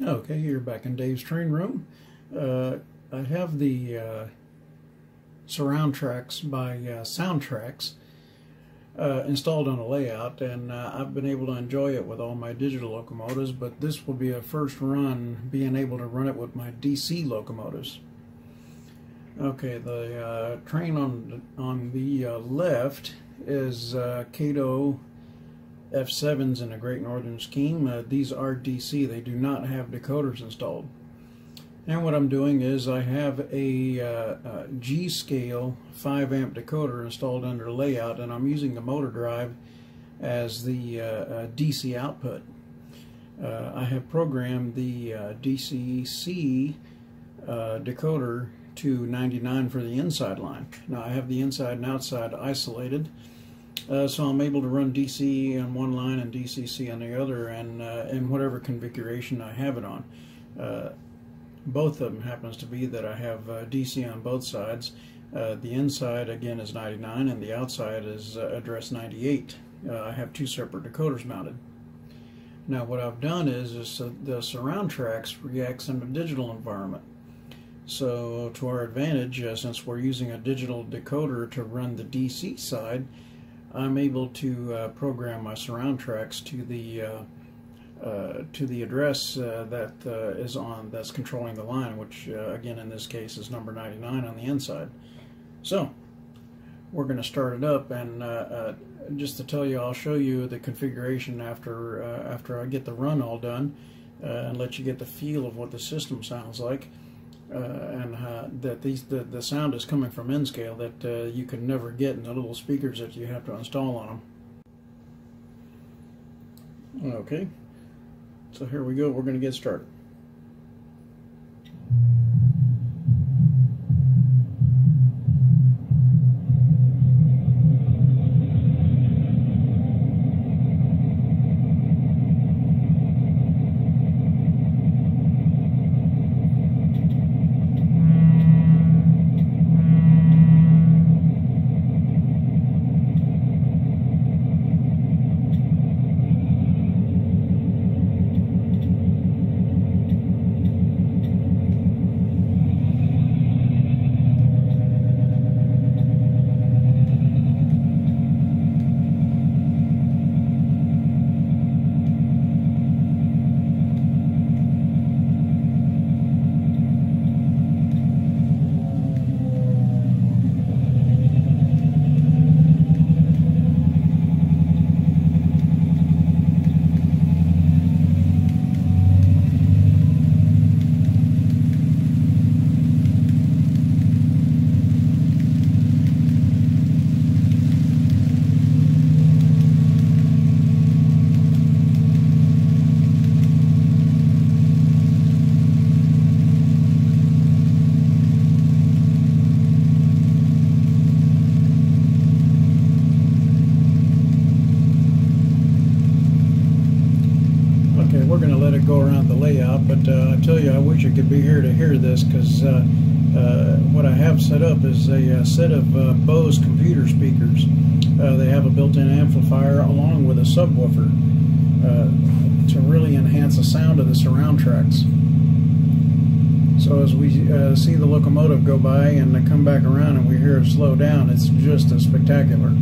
Okay, you're back in Dave's train room. Uh, I have the uh, SurroundTraxx by uh, Soundtraxx uh, installed on a layout, and uh, I've been able to enjoy it with all my digital locomotives. But this will be a first run, being able to run it with my DC locomotives. Okay, the uh, train on on the left is Kato F7s in a Great Northern Scheme. Uh, these are DC. They do not have decoders installed. And what I'm doing is I have a uh, uh, G-scale 5 amp decoder installed under layout and I'm using the motor drive as the uh, uh, DC output. Uh, I have programmed the DCC decoder to 99 for the inside line. Now I have the inside and outside isolated uh, so I'm able to run DC on one line and DCC on the other, and uh, in whatever configuration I have it on. Uh, both of them happens to be that I have uh, DC on both sides. Uh, the inside again is 99, and the outside is uh, address 98. I have two separate decoders mounted. Now what I've done is, is the SurroundTraxx reacts in a digital environment. So to our advantage, since we're using a digital decoder to run the DC side, I'm able to uh, program my SurroundTraxx to the uh, uh, to the address uh, that uh, is on that's controlling the line, which again in this case is number 99 on the inside. So we're going to start it up, and just to tell you, I'll show you the configuration after after I get the run all done, and let you get the feel of what the system sounds like and uh, that these the, the sound is coming from N-Scale that uh, you can never get in the little speakers that you have to install on them. Okay, so here we go. We're going to get started. Go around the layout, but uh, I tell you, I wish you could be here to hear this because uh, uh, what I have set up is a, uh, set of uh, Bose computer speakers. Uh, they have a built-in amplifier along with a subwoofer to really enhance the sound of the SurroundTraxx. So as we see the locomotive go by and come back around and we hear it slow down, it's just as spectacular.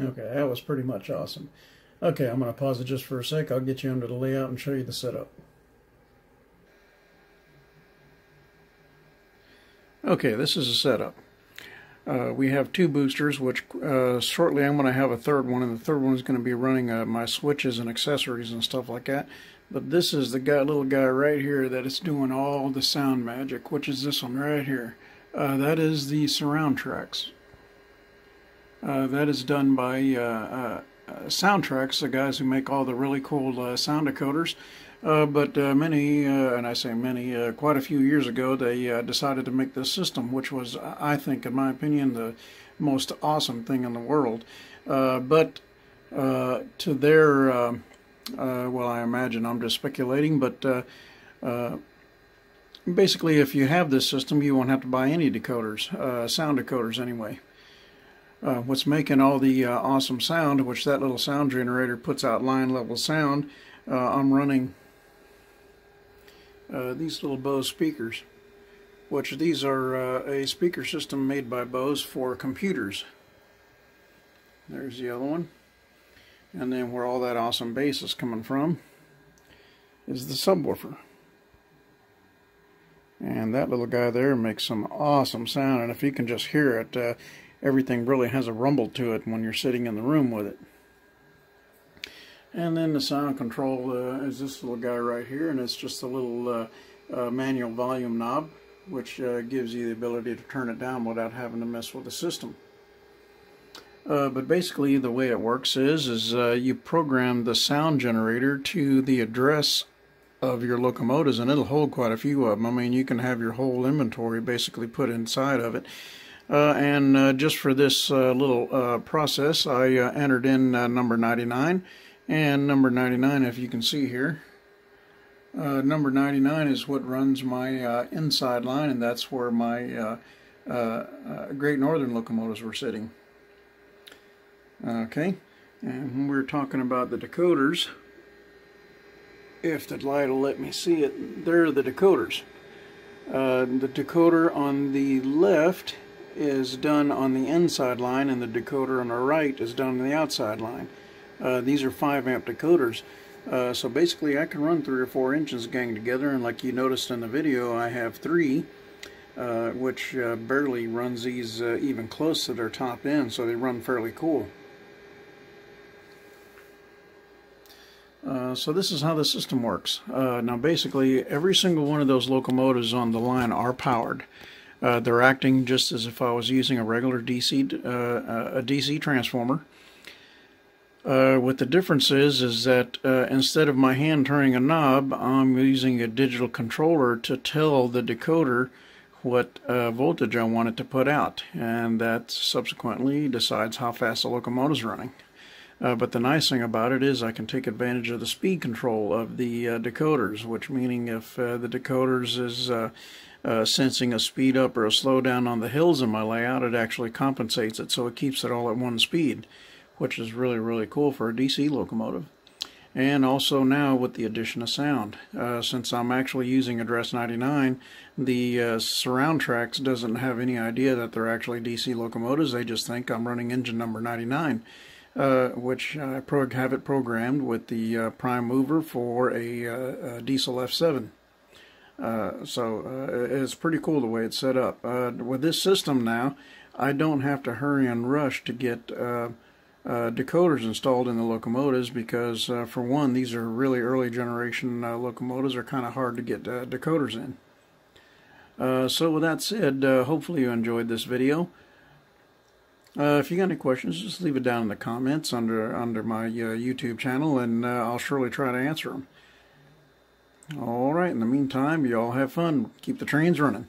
Okay, that was pretty much awesome. Okay, I'm going to pause it just for a sec. I'll get you under the layout and show you the setup. Okay, this is a setup. Uh, we have two boosters, which uh, shortly I'm going to have a third one, and the third one is going to be running uh, my switches and accessories and stuff like that. But this is the guy, little guy right here that is doing all the sound magic, which is this one right here. Uh, that is the SurroundTraxx. Uh, that is done by uh, Soundtraxx, the guys who make all the really cool sound decoders. Uh, but uh, many, uh, and I say many, uh, quite a few years ago, they uh, decided to make this system, which was, I think, in my opinion, the most awesome thing in the world. Uh, but to their, um, well, I imagine I'm just speculating, but basically, if you have this system, you won't have to buy any decoders, sound decoders anyway. What's making all the awesome sound, which that little sound generator puts out line level sound, I'm running uh, these little Bose speakers, which these are uh, a speaker system made by Bose for computers. There's the other one. And then where all that awesome bass is coming from is the subwoofer. And that little guy there makes some awesome sound. And if you can just hear it, uh, everything really has a rumble to it when you're sitting in the room with it. And then the sound control uh, is this little guy right here, and it's just a little uh, uh, manual volume knob, which uh, gives you the ability to turn it down without having to mess with the system. Uh, but basically, the way it works is, is you program the sound generator to the address of your locomotives, and it'll hold quite a few of them. I mean, you can have your whole inventory basically put inside of it. Uh, and uh, just for this uh, little process, I entered in number 99 and number 99, if you can see here, uh, number 99 is what runs my uh, inside line, and that's where my uh, Great Northern locomotives were sitting. Okay, and when we are talking about the decoders, if the light will let me see it, there are the decoders. The decoder on the left is done on the inside line, and the decoder on the right is done on the outside line. Uh, these are 5 amp decoders. Uh, so basically I can run three or four engines gang together and like you noticed in the video I have three uh, which uh, barely runs these uh, even close to their top end so they run fairly cool. Uh, so this is how the system works. now basically every single one of those locomotives on the line are powered. They're acting just as if I was using a regular DC, a DC transformer. Uh, what the difference is, is that uh, instead of my hand turning a knob, I'm using a digital controller to tell the decoder what uh, voltage I want it to put out, and that subsequently decides how fast the locomotive is running. Uh, but the nice thing about it is I can take advantage of the speed control of the uh, decoders, which meaning if uh, the decoders is sensing a speed up or a slowdown on the hills in my layout, it actually compensates it, so it keeps it all at one speed which is really, really cool for a DC locomotive. And also now with the addition of sound. Uh, since I'm actually using Address 99, the uh, tracks doesn't have any idea that they're actually DC locomotives. They just think I'm running engine number 99. Uh, which I have it programmed with the uh, prime mover for a, uh, a diesel F7. Uh, so uh, it's pretty cool the way it's set up. Uh, with this system now, I don't have to hurry and rush to get uh, decoders installed in the locomotives because, uh, for one, these are really early generation uh, locomotives are kind of hard to get uh, decoders in. Uh, so with that said, uh, hopefully you enjoyed this video. if you got any questions, just leave it down in the comments under under my YouTube channel, and I'll surely try to answer them. All right. In the meantime, you all have fun. Keep the trains running.